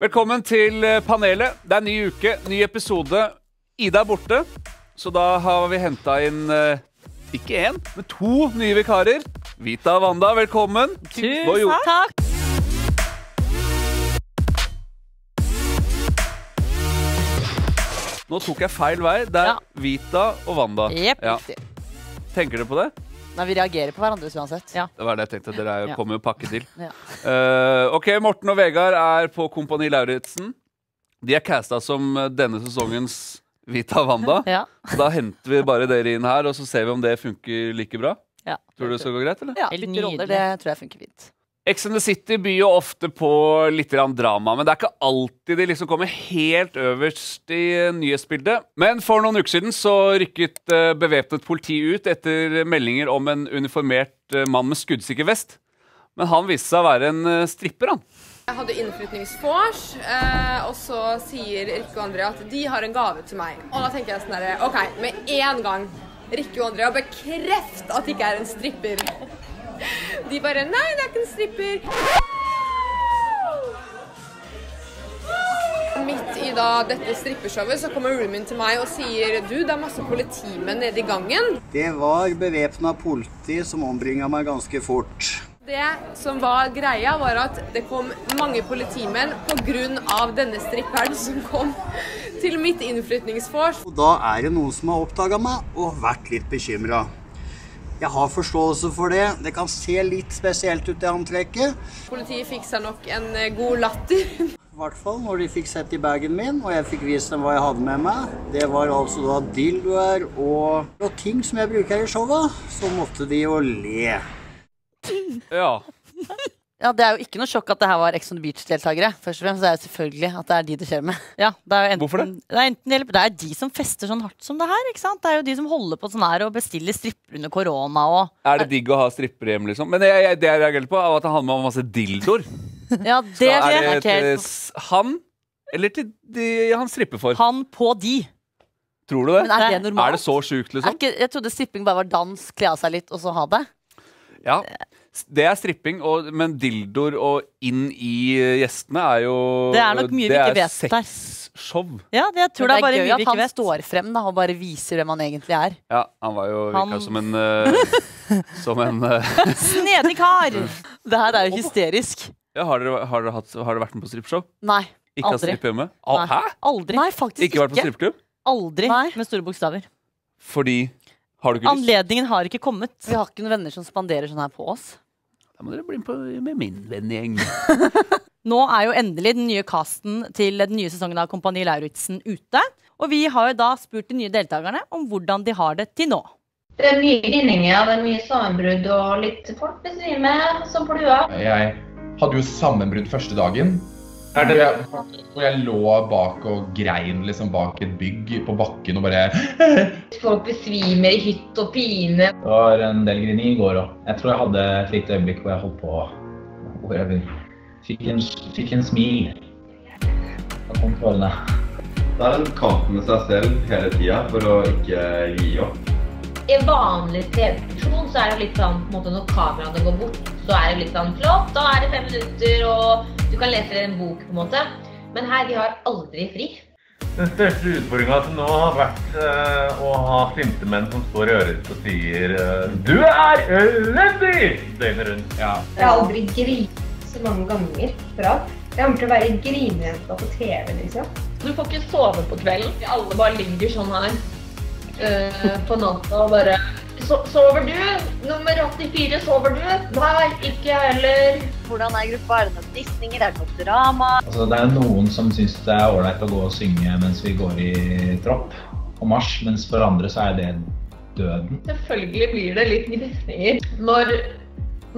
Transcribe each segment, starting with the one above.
Velkommen til eh, panelet. Det er ny uke, ny episode. Ida er borte, så da har vi henta inn eh, ikke én, men to nye vikarer. Vita og Wanda, velkommen. Tusen takk. Nå tok jeg feil vei. Det er Ja. Vita og Wanda. Yep, Ja. Tenker dere på det? Nei, vi reagerer på hverandre uansett. Ja. Det var det jeg tenkte. Dere er, kommer jo pakket til. Ja. Uh, ok, Morten og Vegard er på Kompani Lauritzen. De er casta som eh, denne sesongens Vita Wanda. Ja. Så da henter vi bare dere inn her, og så ser vi om det funker like bra. Ja. Tror du det skal gå greit, eller? Ja, roller, det tror jeg funker fint. Ex and the City byr jo ofte på litt drama, men det er ikke alltid de liksom kommer helt øverst i eh, nyhetsbildet. Men for noen uker siden så rykket eh, bevæpnet politi ut etter meldinger om en uniformert eh, mann med skuddsikker vest. Men han viste seg å være en stripper, han. Jeg hadde innflytningsvors, og så sier Rikke og Andrea at de har en gave til meg. Og da tenker jeg sånn herre OK, med en gang. Rikke og Andrea bekreft at det ikke er en stripper. De bare Nei, det er ikke en stripper. Midt i da dette strippeshowet så kommer roomien til meg og sier du, det er masse politimenn nede i gangen. Det var bevæpna politi som ombringa meg ganske fort. Det som var greia, var at det kom mange politimenn pga. denne stripperen som kom til mitt innflytningsvors. Og da er det noen som har oppdaga meg og vært litt bekymra. Jeg har forståelse for det. Det kan se litt spesielt ut, det antrekket. Politiet fikk seg nok en eh, god latter. I hvert fall når de fikk sett i bagen min, og jeg fikk vist dem hva jeg hadde med meg. Det var altså da dildoer og, og ting som jeg bruker i showet. Så måtte de jo le. Ja. Ja, Det er jo ikke noe sjokk at det her var Ex on the Beach-deltakere. Først og fremst det er jo selvfølgelig at det er de det skjer med. Ja, det er jo enten, Hvorfor det? Det er, enten, eller- det er de som fester sånn hardt som det her. ikke sant? Det er jo de som holder på sånn her og bestiller stripper under korona og Er det digg å ha strippere hjemme, liksom? Men jeg, jeg, det jeg reagerer på, er at han om masse dildoer. Ja, det, Så er det til helt han, eller til de han stripper for? Han på de. Tror du det? Men er det normalt? Er det så sjukt, Er liksom? ikke, jeg trodde stripping bare var dans, kle av seg litt, og så ha det. Ja. Det er stripping, og, men dildoer og inn i eh, gjestene er jo Det er nok mye vi ikke vet der. Det er sexshow. Ja, det, jeg tror det er bare gøy at han vet. står frem da, og bare viser hvem han egentlig er. Ja, han var jo Han- virka som en uh, Som en uh, Snedig kar! Det her er jo hysterisk. Ja, har dere, har, dere hatt, har dere vært med på strippshow? Nei. Ikke Aldri. hatt hjemme? Al- Nei. Hæ? Aldri. Nei, faktisk Ikke vært på strippeklubb? Aldri Nei. med store bokstaver. Fordi Har du ikke lyst? Anledningen har ikke kommet. Vi har ikke noen venner som spanderer sånn her på oss. Da må dere bli med på med min vennegjeng. Nå er jo endelig den nye casten til den nye sesongen av Kompani Lauritzen ute. Og vi har jo da spurt de nye deltakerne om hvordan de har det til nå. Det er mye grininger, det er mye sammenbrudd og litt folk besvimer som fluer. Jeg hadde jo sammenbrudd første dagen. Hvor jeg, hvor jeg lå bak og grein liksom bak et bygg på bakken og bare Folk besvimer i hytt og pine. Det var en del grining i går òg. Jeg tror jeg hadde et lite øyeblikk hvor jeg holdt på Hvor jeg fikk en, fikk en smil. Da kom tårene. Det er en kamp med seg selv hele tida for å ikke gi opp. I vanlig TV-produksjon så er det litt sånn på en måte, når kameraene går bort, så er det litt sånn flott, da er det fem minutter, og du kan lese en bok, på en måte. Men her, vi har aldri fri. Den største utfordringa til nå har vært eh, å ha sinte menn som står i øret ditt og sier eh, 'Du er elendig!' døgnet rundt. Ja. Jeg har aldri grinet så mange ganger på rad. Jeg kommer til å være grinejenta på TV, liksom. Du får ikke sove på kvelden. Alle bare ligger sånn her eh, på natta og bare «So- Sover du? Nummer 84, sover du? Nei, ikke jeg heller. Hvordan er gruppa? Er det noen disninger? Er det noe drama? Altså, det er noen som syns det er ålreit å gå og synge mens vi går i tropp på marsj, mens for andre så er det døden. Selvfølgelig blir det litt gnisninger. Når,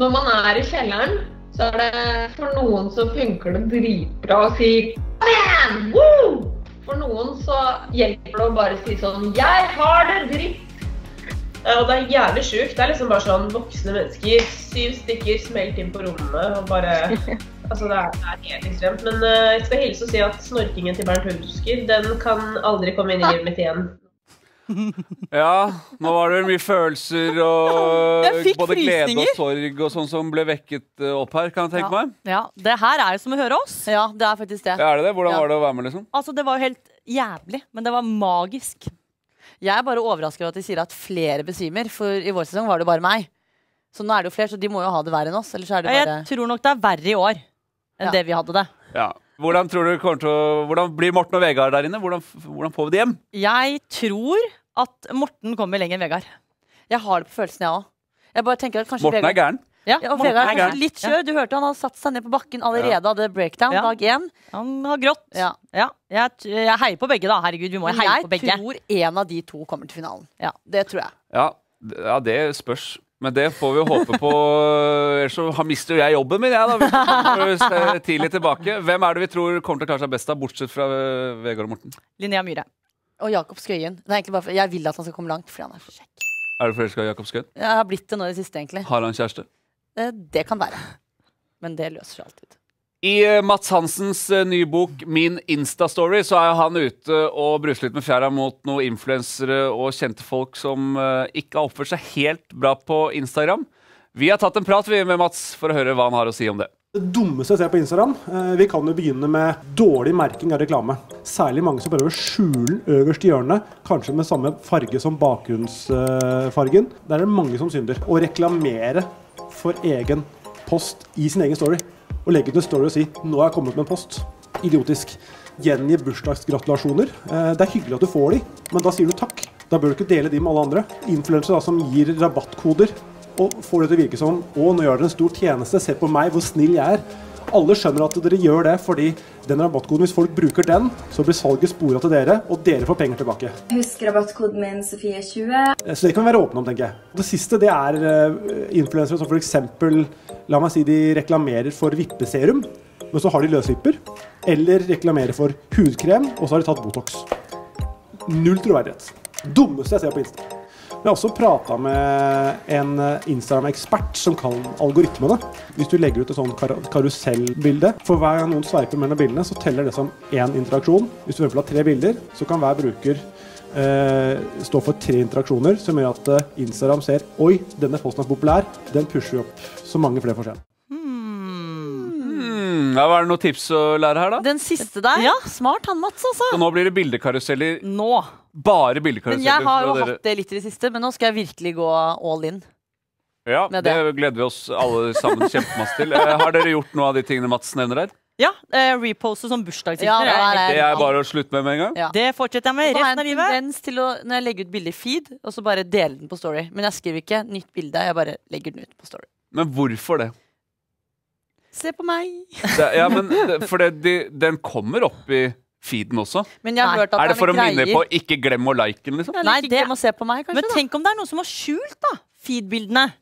når man er i kjelleren, så er det for noen så funker det dritbra å si Kom igjen! Woo! For noen så hjelper det å bare si sånn Jeg har det dritt! Og det er jævlig sjukt. Det er liksom bare sånn voksne mennesker. Syv stykker smelt inn på rommet og bare Altså, det er, det er helt ekstremt. Men uh, jeg skal hilse og si at snorkingen til Bernt Hulsker, den kan aldri komme inn i livet mitt igjen. Ja, nå var det vel mye følelser og både glede og sorg og sånn som ble vekket eh, opp her, kan jeg tenke meg. Ja, Det her er jo som å høre oss. Ja, det er faktisk det. Ja, er det det? Hvordan Ja. var det å være med, liksom? Altså, Det var jo helt jævlig, men det var magisk. Jeg er bare overrasket over at de sier at flere besvimer, for i vår sesong var det bare meg. Så nå er det jo flere, så de må jo ha det verre enn oss. Ellers er det Jeg tror nok det er verre i år enn Ja. det vi hadde det. Ja. Hvordan tror du til å Hvordan blir Morten og Vegard der inne? Hvordan, hvordan får vi det hjem? Jeg tror at Morten kommer lenger enn Vegard. Jeg har det på følelsen, jeg òg. Jeg Morten er gæren. Ja, Ja, og Morten Vegard er kanskje litt kjør. Du hørte han hadde satt seg ned på bakken allerede, hadde breakdown Ja. dag én. Han har grått. Ja. Ja, jeg, jeg heier på begge, da. Herregud, vi må jo heie jeg på begge. tror en av de to kommer til finalen. Ja. Det tror jeg. Ja, ja, det spørs. Men det får vi håpe på. Ellers så mister jo jeg jobben min, jeg, da. se tidlig tilbake. Hvem er det vi tror kommer til å klare seg best av, bortsett fra eh, Vegard og Morten? Linnea Myhre. Og Jakob Skøyen. Det er egentlig bare for, jeg vil at han skal komme langt, fordi han er så kjekk. Er du forelska i Jakob Skøyen? Jeg har blitt det nå i det siste, egentlig. Har han kjæreste? Eh, Det kan være. Men det løser seg alltid. I eh, Mats Hansens eh, nye bok Min Insta-story så er han ute og bruser litt med fjæra mot noen influensere og kjente folk som eh, ikke har oppført seg helt bra på Instagram. Vi har tatt en prat vi med Mats for å høre hva han har å si om det. Det dummeste jeg ser på Instagram eh, Vi kan jo begynne med dårlig merking av reklame. Særlig mange som prøver å skjule den øverst i hjørnet, kanskje med samme farge som bakgrunnsfargen. Der er det mange som synder. Å reklamere for egen post i sin egen story. Og legge ut en story og si 'nå har jeg kommet med en post'. Idiotisk. Gjengi bursdagsgratulasjoner. Eh, Det er hyggelig at du får de, men da sier du takk. Da bør du ikke dele de med alle andre. Influensere som gir rabattkoder og får det til å virke som å, nå gjør dere en stor tjeneste, se på meg, hvor snill jeg er. Alle skjønner at dere gjør det fordi den rabattkoden, hvis folk bruker den, så blir salget spora til dere, og dere får penger tilbake. Husk rabattkoden min Sofie20. Eh, Så det kan vi være åpne om, tenker jeg. Det siste det er uh, influensere som f.eks. La meg si de reklamerer for vippeserum, men så har de løsvipper. Eller reklamerer for hudkrem, og så har de tatt Botox. Null troverdighet. Dummeste jeg ser på Insta. Jeg har også prata med en eh, Instagram-ekspert som kan algoritmene. Hvis du legger ut et sånn kar karusellbilde For hver gang noen sveiper mellom bildene, så teller det som én interaksjon. Hvis du for eksempel har tre bilder, så kan hver bruker eh, stå for tre interaksjoner, som gjør at eh, Instagram ser Oi, denne posten er populær. Den pusher vi opp så mange flere får se den. Hmm, ja, Var det noen tips å lære her, da? Den siste der, Ja, smart han Mats, altså. Så nå blir det bildekaruseller. Nå. Bare Men jeg har jo hatt det litt i det siste, men nå skal jeg virkelig gå all in. Ja, med det det. gleder vi oss alle sammen kjempemasse til. Eh, Har dere gjort noe av de tingene Mats nevner her? Ja, eh, reposte som bursdagshilsener. Ja, det er- Det er bare å slutte med med en gang? Ja. Det fortsetter jeg med har resten av jeg en tendens til å, når jeg legger ut bilde i feed, og så bare dele den på story. Men jeg skriver ikke 'nytt bilde', jeg bare legger den ut på story. Men hvorfor det? Se på meg! det ja, men det, For det, de, den kommer opp i feeden også. Men jeg har hørt at er det for å greier. minne på 'ikke glem å like den', liksom? Nei, det må se på meg, kanskje. Men tenk om det er noen som har skjult da feed-bildene.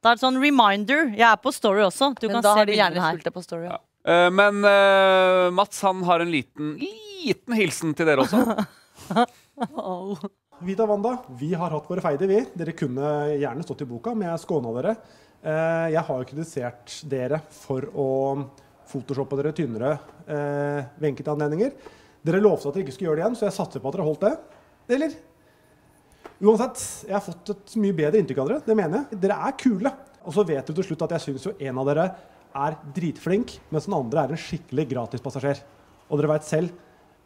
Da er det sånn reminder. Jeg er på story også. Du Men kan da se har de gjerne skjult det på story. Ja. Uh, men uh, Mats han har en liten, liten hilsen til dere også. Vita Wanda, vi har hatt våre feider, vi. Dere kunne gjerne stått i boka, men jeg skåna dere. Uh, Jeg har jo kritisert dere for å photoshoppe dere tynnere eh, ved enkelte anledninger. Dere lovte at dere ikke skulle gjøre det igjen, så jeg satser på at dere holdt det. Eller? Uansett, jeg har fått et mye bedre inntrykk av dere. Det mener jeg. Dere er kule. Og så vet dere til slutt at jeg syns jo en av dere er dritflink, mens den andre er en skikkelig gratispassasjer. Og dere veit selv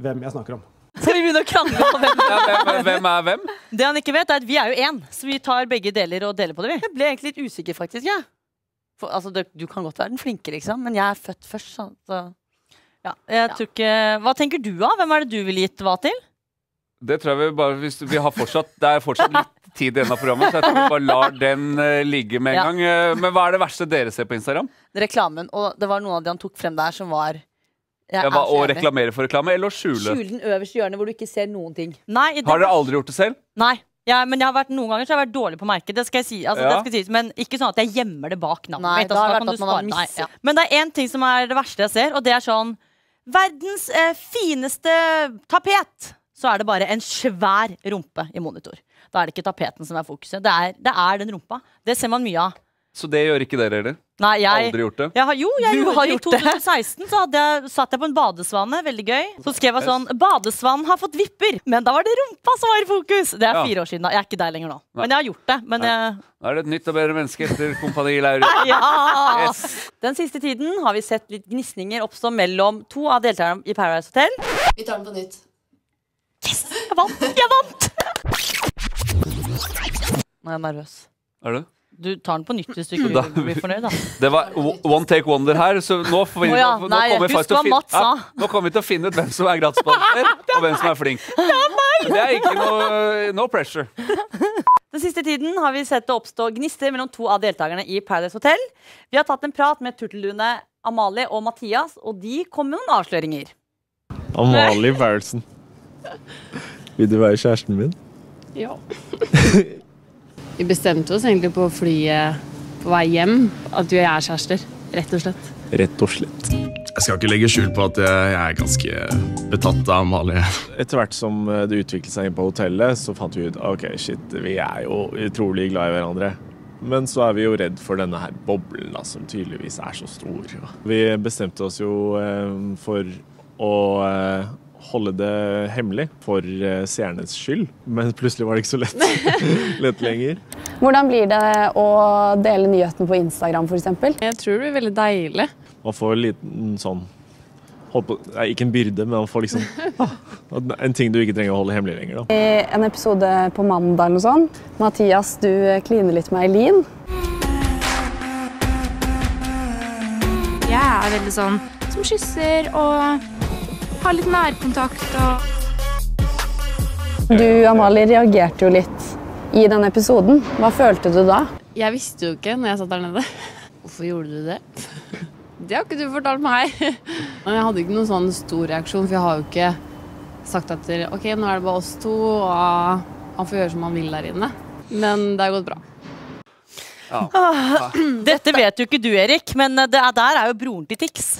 hvem jeg snakker om. Skal vi begynne å krangle om hvem? hvem, hvem er hvem? Det han ikke vet, er at vi er jo én, så vi tar begge deler og deler på det, vi. Jeg ble egentlig litt usikker, faktisk. Ja. For, altså, det, du kan godt være den flinke, liksom, men jeg er født først. Så, så. Ja, jeg tror ikke Hva tenker du, da? Hvem er det du ville gitt hva til? Det tror jeg vi bare hvis vi har fortsatt, Det er fortsatt litt tid igjen av programmet, så jeg tror vi bare lar den uh, ligge med en Ja. gang. Uh, men hva er det verste dere ser på Instagram? Reklamen. Og det var noen av de han tok frem der som var jeg Ja, hva, å reklamere for reklame, eller å skjule? Skjule den øverste hjørnet hvor du ikke ser noen ting. Nei, det- Har dere aldri gjort det selv? Nei. Ja, men jeg har vært, noen ganger så har jeg vært dårlig på merket. Det skal jeg si. Altså, Ja. det skal sies, men ikke sånn at jeg gjemmer det bak navnet Nei, mitt. da Altså, har kan du spare- Nei, ja. Men det er én ting som er det verste jeg ser, og det er sånn Verdens eh, fineste tapet! Så er det bare en svær rumpe i monitor. Da er det ikke tapeten som er fokuset. Det er, det er den rumpa. Det ser man mye av. Så det gjør ikke dere heller? Nei, jeg, Aldri gjort det? Jeg har, jo, jeg Du gjorde har det. I 2016 så hadde jeg, satt jeg på en badesvane. Veldig gøy. Så skrev jeg sånn 'Badesvanen har fått vipper', men da var det rumpa som var i fokus. Det er Ja. fire år siden. da Jeg er ikke der lenger nå. Nei. Men jeg har gjort det. Men jeg, Da er det et nytt og bedre menneske etter Kompani Lauritz. ja. Yes. Den siste tiden har vi sett litt gnisninger oppstå mellom to av deltakerne i Paradise Hotel. Vi tar den på nytt. Yes! Jeg vant! Jeg vant! Nå er jeg nervøs. Er det? Du tar den på nytt hvis du ikke Da- blir fornøyd, da. Det var one take wonder her, så nå, får vi, ja, nå, nå nei, kommer vi til å finne, Mats nå kommer vi til å finne ut hvem som er gratissponsor, og hvem som er flink. Det er ikke noe no pressure. Den siste tiden har vi sett det oppstå gnister mellom to av deltakerne i Paradise Hotel. Vi har tatt en prat med Turtellune, Amalie og Mathias, og de kom med noen avsløringer. Amalie Paulsen. Vil du være kjæresten min? Ja. Vi bestemte oss egentlig på flyet på vei hjem at du og jeg er kjærester. Rett og slett. Rett og slett. Jeg skal ikke legge skjul på at jeg er ganske betatt av Amalie. Etter hvert som eh, det utviklet seg inn på hotellet, så fant vi ut ok, shit, vi er jo utrolig glad i hverandre. Men så er vi jo redd for denne her boblen da, som tydeligvis er så stor. Vi bestemte oss jo eh, for å eh, holde det hemmelig for eh, seernes skyld. Men plutselig var det ikke så lett, lett lenger. Hvordan blir det å dele nyheten på Instagram f.eks.? Jeg tror det blir veldig deilig. Man får en liten sånn på, nei, Ikke en byrde, men man får liksom ah, en ting du ikke trenger å holde hemmelig lenger. da. I en episode på mandag eller noe sånt, Mathias, du kliner litt med Eileen. Jeg er veldig sånn som kysser og har litt nærkontakt og Du, Amalie, reagerte jo litt i den episoden. Hva følte du da? Jeg visste jo ikke når jeg satt der nede. Hvorfor gjorde du det? Det har ikke du fortalt meg. Men jeg hadde ikke noen sånn stor reaksjon, for jeg har jo ikke sagt at ok, nå er det bare oss to, og han får gjøre som han vil der inne. Men det har gått bra. Ah, Dette vet jo ikke du, Erik, men det er, der er jo broren til Tix.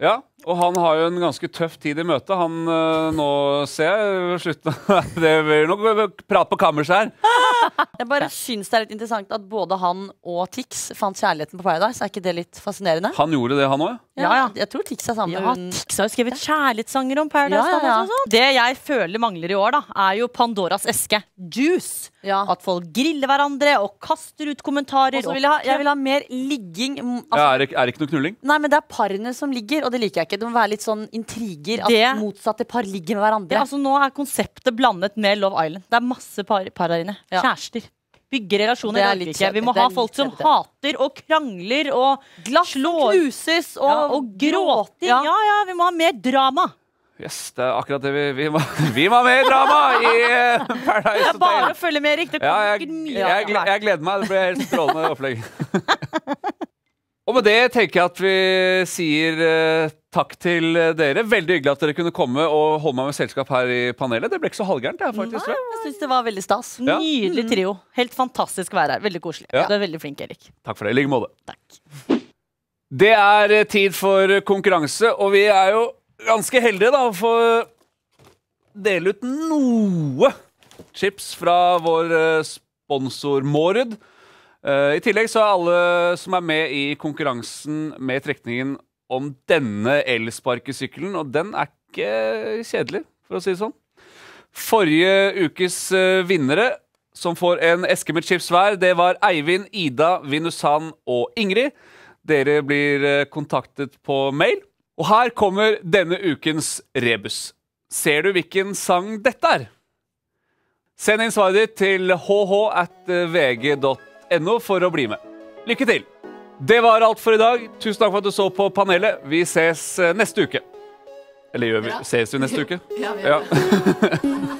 Ja, og han har jo en ganske tøff tid i møte. Han øh, nå ser jeg slutten Det blir noe prat på kammerset her. Jeg bare syns det er litt interessant at både han og Tix fant kjærligheten på Paradise. Er ikke det litt fascinerende? Han gjorde det, han òg? Ja, ja. Jeg tror Tix er sammen Ja, hun Tix har jo skrevet kjærlighetssanger om Paradise. Ja, ja, ja. Det jeg føler mangler i år, da, er jo Pandoras eske. Juice. At folk griller hverandre og kaster ut kommentarer. Vil jeg, ha, jeg vil ha mer ligging. Altså, Ja, er, det, er det ikke noe knulling? Nei, men det er parene som ligger, og det liker jeg ikke. Det må være litt sånn intriger. At Det- motsatte par ligger med hverandre. Ja, altså Nå er konseptet blandet med Love Island. Det er masse par, par her inne. Ja. Kjærester. Bygge relasjoner. Det er det litt ikke. Vi må ha folk som hater og krangler og Glass slår knuses og, ja, og gråter. Ja. Ja. ja, vi må ha mer drama. Yes, det er akkurat det vi, vi, må, vi må ha mer drama i eh, Det Paradise er bare å følge med, Erik. Det Ja, kommer jeg, mye jeg, jeg, jeg gleder meg. Det blir helt strålende opplegg. Og med det tenker jeg at vi sier eh, takk til dere. Veldig hyggelig at dere kunne komme og holde meg med selskap her i panelet. Det ble ikke så halvgærent. det her, faktisk, Nei, jeg. synes syns det var veldig stas. Ja. Nydelig trio. Helt fantastisk å være her. Veldig koselig. Ja. Du er veldig flink, Erik. Takk for det. I like måte. Det er eh, tid for konkurranse, og vi er jo ganske heldige da for å dele ut noe chips fra vår eh, sponsor Mårud. Eh, I tillegg så er alle som er med i konkurransen med trekningen om denne elsparkesykkelen, og den er ikke kjedelig, for å si det sånn. Forrige ukes uh, vinnere som får en eske med chips hver, det var Eivind, Ida, Vinusan og Ingrid. Dere blir uh, kontaktet på mail. Og her kommer denne ukens rebus. Ser du hvilken sang dette er? Send inn svaret ditt til hh.vg.no for å bli med. Lykke til! Det var alt for i dag. Tusen takk for at du så på panelet. Vi ses eh, neste uke. Eller gjør vi? Ses vi neste uke? Ja, vi gjør Ja.